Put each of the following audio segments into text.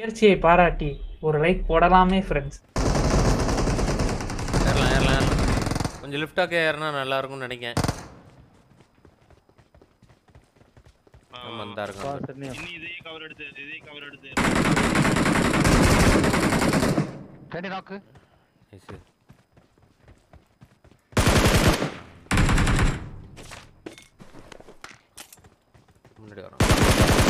முயற்சியை பாராட்டி ஒரு லைக் போடலாமே ஃப்ரெண்ட்ஸ் ஏறலாம் ஏறலாம். கொஞ்சம் லிஃப்டாக்கே ஏறினா நல்லா இருக்கும்னு நினைக்கிறேன் இன்னும் இதே கவர் எடுத்து இதே கவர் எடுத்து. நாக்கு நைஸ் முன்னாடி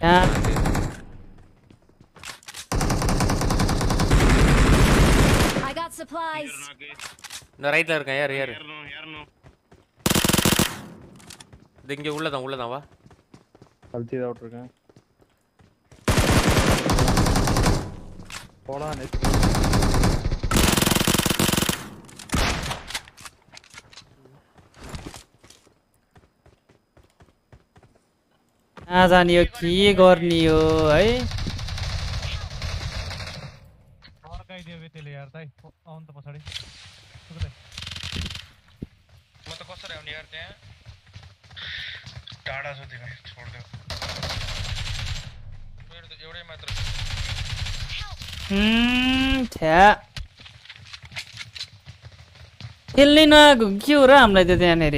यहाँ I got supplies. இந்த ரைட்ல இருக்கேன் ஏறணும் ஏறணும் இது இங்க உள்ளதான் உள்ளதான் வா. அழுத்தி தான் விட்டுருக்கேன். போலாம் நெக்ஸ்ட் कहाँ जाने हो? के गर्ने हो है खेल्ने नआएको के हो र हामीलाई त त्यहाँनिर?